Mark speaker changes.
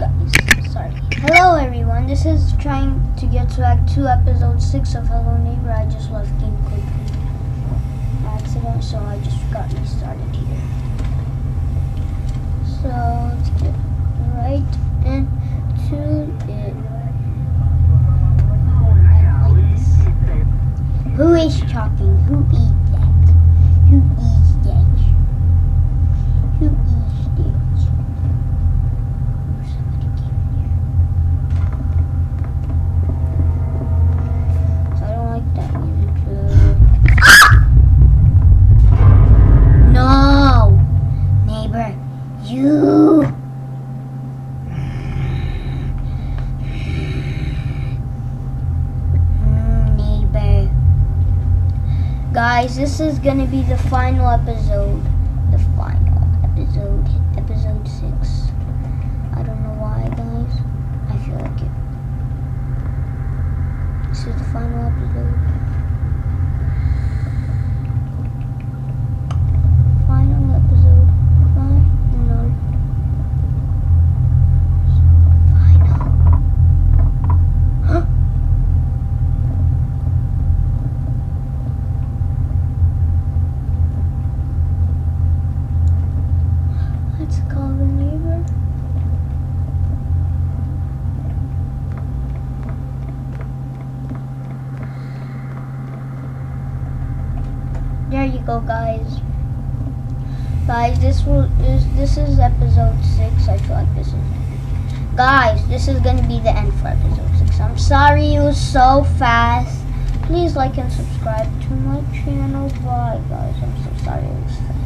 Speaker 1: Sorry. Hello, everyone. This is trying to get to Act 2, Episode 6 of Hello Neighbor. I just left game quickly. Accident, so I just got restarted here. So, let's get right into it. Who is talking? Who is Guys, this is gonna be the final episode. The final episode. Episode 6. I don't know why, guys. I feel like it. This is the final episode. Final episode. Final. Final. Let's call the neighbor. There you go, guys. Guys, this will is this is episode six. I feel like this is. Guys, this is gonna be the end for episode six. I'm sorry it was so fast. Please like and subscribe to my channel. Bye, guys. I'm so sorry it was